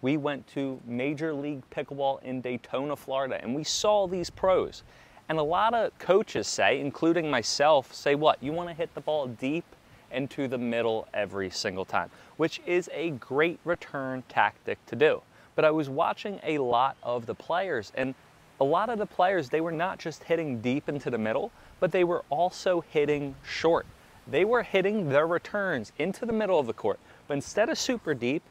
we went to Major League Pickleball in Daytona, Florida, and we saw these pros. And a lot of coaches say, including myself, say what? You want to hit the ball deep into the middle every single time, which is a great return tactic to do. But I was watching a lot of the players, and a lot of the players, they were not just hitting deep into the middle, but they were also hitting short. They were hitting their returns into the middle of the court, but instead of super deep,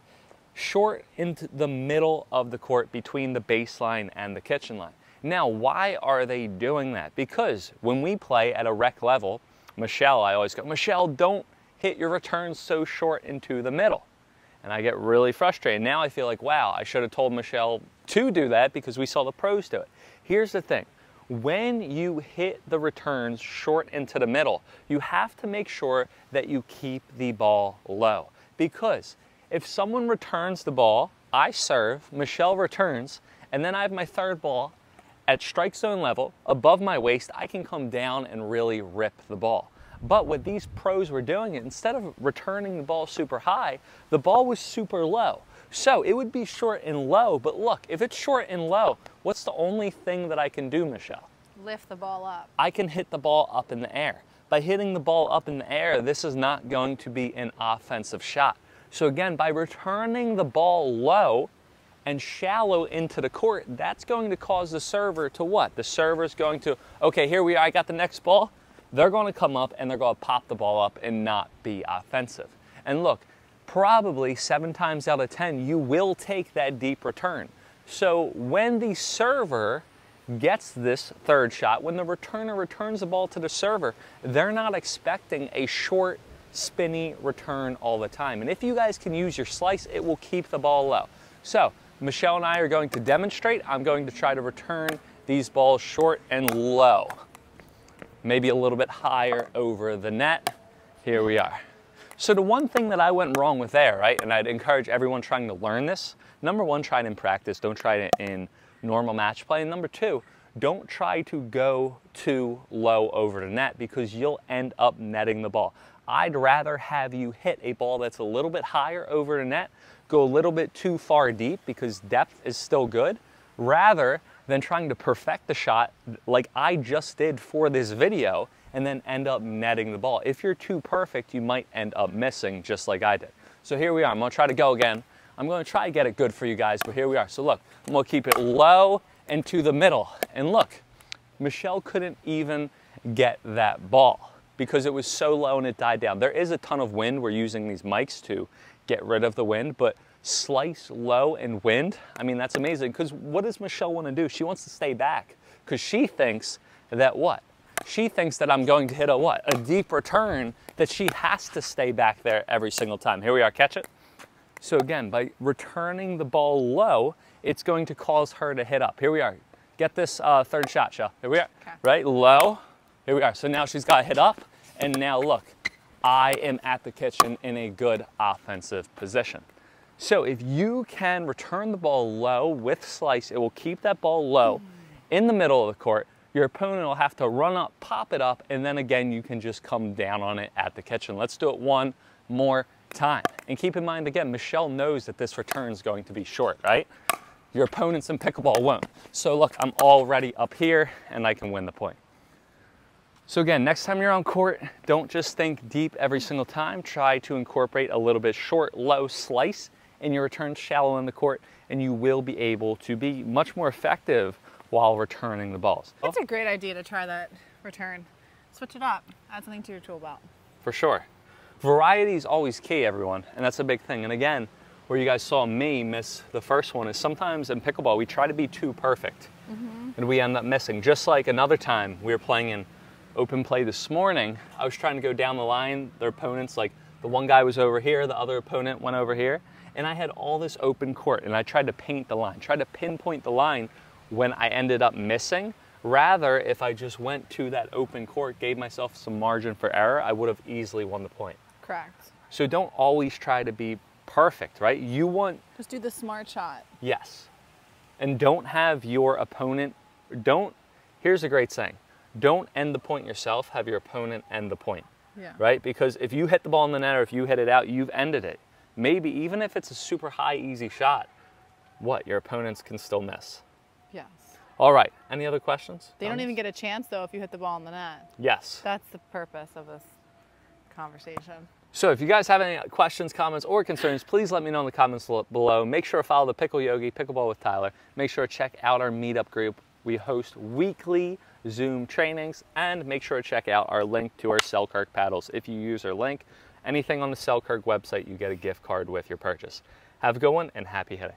short into the middle of the court between the baseline and the kitchen line. Now, why are they doing that? Because when we play at a rec level, Michele, I always go, Michele, don't hit your returns so short into the middle. And I get really frustrated. Now I feel like, wow, I should have told Michele to do that because we saw the pros do it. Here's the thing. When you hit the returns short into the middle, you have to make sure that you keep the ball low. Because if someone returns the ball, I serve, Michele returns, and then I have my third ball at strike zone level, above my waist, I can come down and really rip the ball. But what these pros were doing, instead of returning the ball super high, the ball was super low. So it would be short and low, but look, if it's short and low, what's the only thing that I can do, Michele? Lift the ball up. I can hit the ball up in the air. By hitting the ball up in the air, this is not going to be an offensive shot. So again, by returning the ball low, and shallow into the court, that's going to cause the server to what? The server is going to, okay, here we are, I got the next ball. They're going to come up and they're going to pop the ball up and not be offensive. And look, probably seven times out of 10, you will take that deep return. So when the server gets this third shot, when the returner returns the ball to the server, they're not expecting a short, spinny return all the time. And if you guys can use your slice, it will keep the ball low. So Michele and I are going to demonstrate. I'm going to try to return these balls short and low. Maybe a little bit higher over the net. Here we are. So the one thing that I went wrong with there, right, and I'd encourage everyone trying to learn this, number one, try it in practice. Don't try it in normal match play. And number two, don't try to go too low over the net because you'll end up netting the ball. I'd rather have you hit a ball that's a little bit higher over the net go a little bit too far deep because depth is still good, rather than trying to perfect the shot like I just did for this video and then end up netting the ball. If you're too perfect, you might end up missing just like I did. So here we are. I'm gonna try to go again. I'm gonna try to get it good for you guys, but here we are. So look, I'm gonna keep it low and to the middle. And look, Michele couldn't even get that ball because it was so low and it died down. There is a ton of wind. We're using these mics to get rid of the wind, but slice low and wind, I mean, that's amazing because what does Michele want to do? She wants to stay back because she thinks that what? She thinks that I'm going to hit a what? A deep return that she has to stay back there every single time. Here we are, catch it. So again, by returning the ball low, it's going to cause her to hit up. Here we are. Get this uh, third shot, Shell. Here we are. Okay. Right, low. Here we are. So now she's got hit up. And now look, I am at the kitchen in a good offensive position. So if you can return the ball low with slice, it will keep that ball low in the middle of the court. Your opponent will have to run up, pop it up, and then again, you can just come down on it at the kitchen. Let's do it one more time. And keep in mind, again, Michele knows that this return is going to be short, right? Your opponents in pickleball won't. So look, I'm already up here and I can win the point. So again, next time you're on court, don't just think deep every single time. Try to incorporate a little bit short, low slice in your return shallow in the court, and you will be able to be much more effective while returning the balls. That's a great idea to try that return. Switch it up, add something to your tool belt. For sure. Variety is always key, everyone, and that's a big thing. And again, where you guys saw me miss the first one is sometimes in pickleball, we try to be too perfect, mm -hmm. and we end up missing. Just like another time we were playing in open play this morning, I was trying to go down the line. Their opponents, like the one guy was over here, the other opponent went over here, and I had all this open court and I tried to paint the line, tried to pinpoint the line when I ended up missing. Rather, if I just went to that open court, gave myself some margin for error, I would have easily won the point. Correct. So don't always try to be perfect, right? You want... Just do the smart shot. Yes. And don't have your opponent, don't, here's a great saying, don't end the point yourself, have your opponent end the point. Yeah. Right? Because if you hit the ball in the net or if you hit it out, you've ended it. Maybe even if it's a super high, easy shot, what your opponents can still miss. Yes. All right. Any other questions? They don't even get a chance though if you hit the ball in the net. Yes. That's the purpose of this conversation. So if you guys have any questions, comments, or concerns, please let me know in the comments below. Make sure to follow the Pickle Yogi, Pickleball with Tyler. Make sure to check out our meetup group. We host weekly Zoom trainings, and make sure to check out our link to our Selkirk paddles. If you use our link, anything on the Selkirk website, you get a gift card with your purchase. Have a good one and happy hitting.